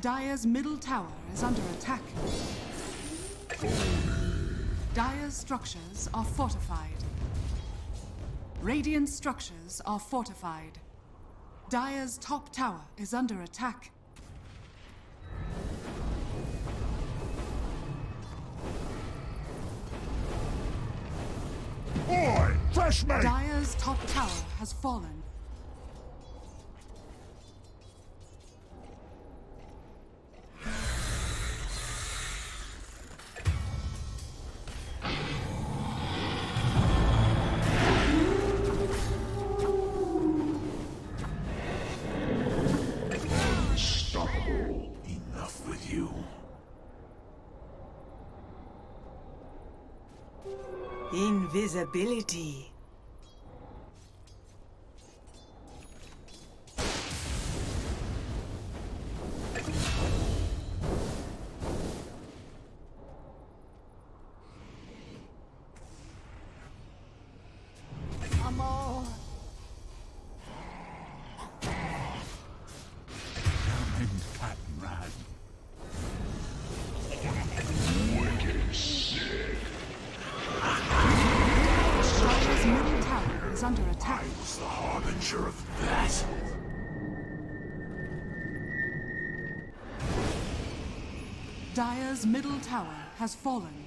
Dire's middle tower is under attack. Dire's structures are fortified. Radiant structures are fortified. Dire's top tower is under attack. Boy, fresh mate! Dire's top tower has fallen. Invisibility. Harbinger of that. Dire's middle tower has fallen.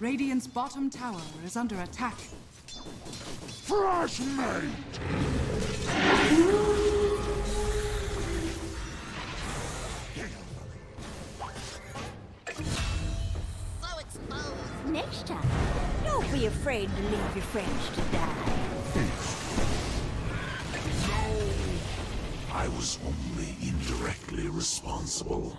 Radiant's bottom tower is under attack. Fresh mate! So exposed. Next time, don't be afraid to leave your friends to die. No! I was only indirectly responsible.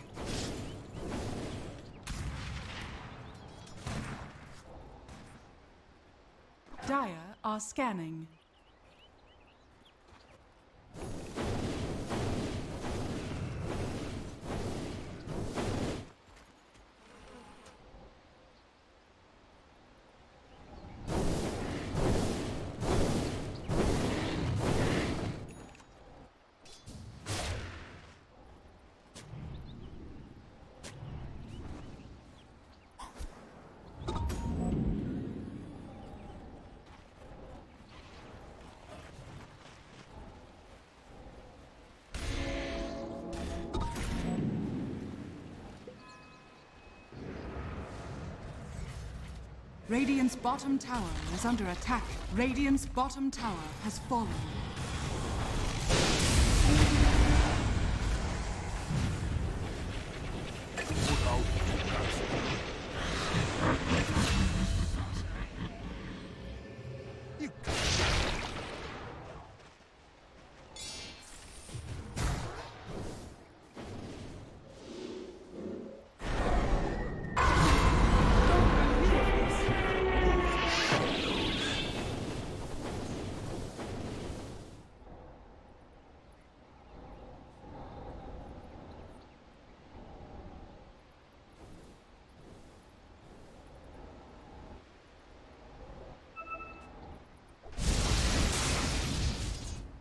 Dire are scanning. Radiant's bottom tower is under attack. Radiant's bottom tower has fallen.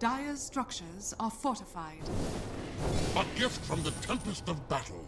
Dire's structures are fortified. A gift from the tempest of battle.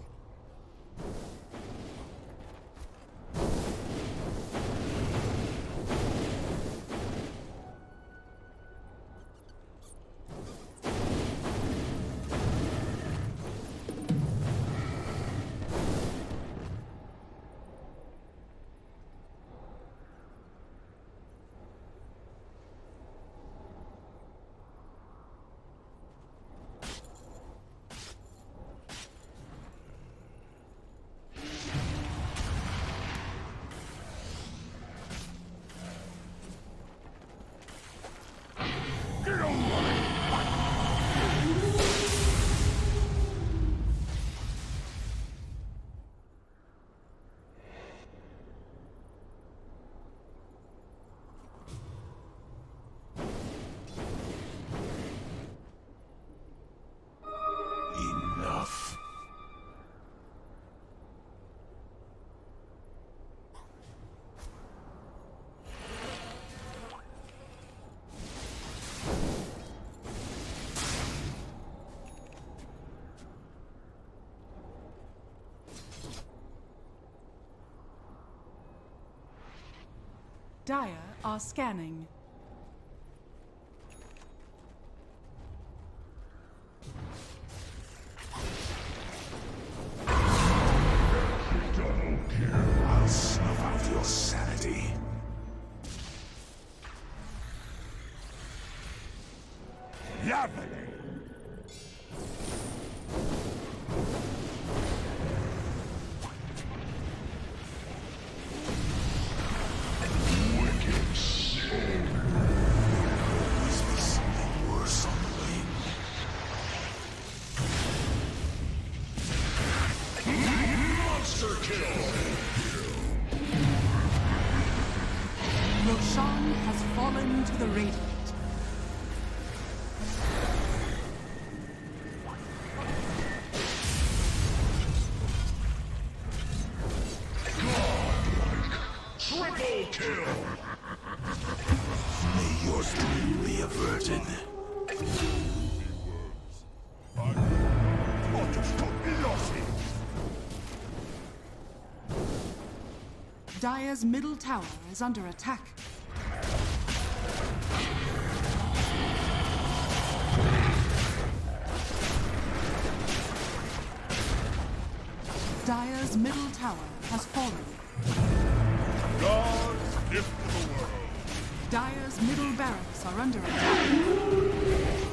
Dire are scanning. Roshan has fallen to the Radiant. Triple kill! May your doom be averted. Dire's middle tower is under attack. Dire's middle tower has fallen. God's gift to the world. Dire's middle barracks are under attack.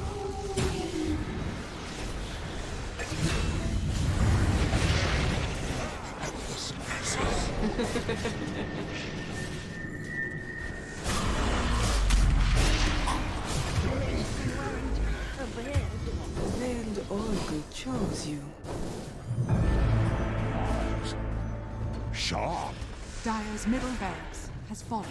chose you. Sharp. Dire's middle barracks has fallen.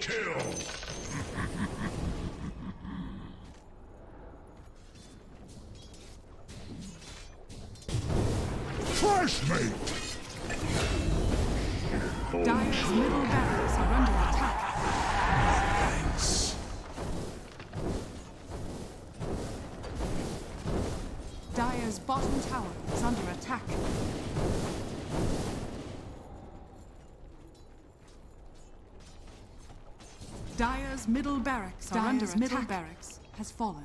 Triple kill. Fresh mate. Dire's middle barracks Dire's middle barracks attack. middle barracks has fallen.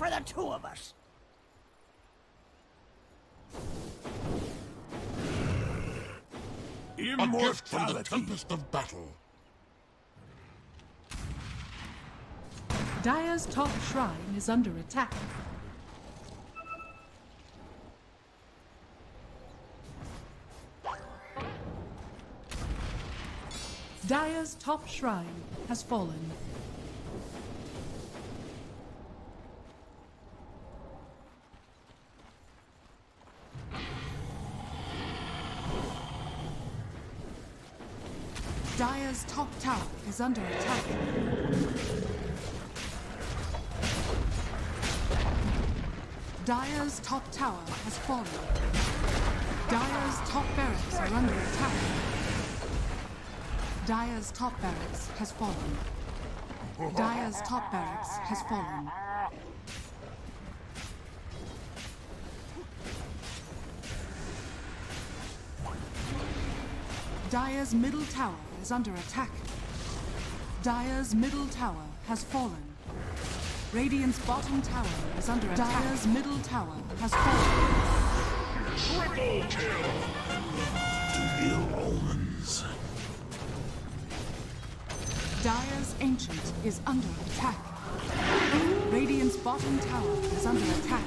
For the two of us. A gift from the tempest of battle. Dire's top shrine is under attack. Dire's top shrine has fallen. Dire's top tower is under attack. Dire's top tower has fallen. Dire's top barracks are under attack. Dire's top barracks has fallen. Dire's top barracks has fallen. Dire's middle tower is under attack. Dire's middle tower has fallen. Radiant's bottom tower is under attack. Dire's middle tower has fallen. Triple kill. To Ill omens. Dire's ancient is under attack. Radiant's bottom tower is under attack.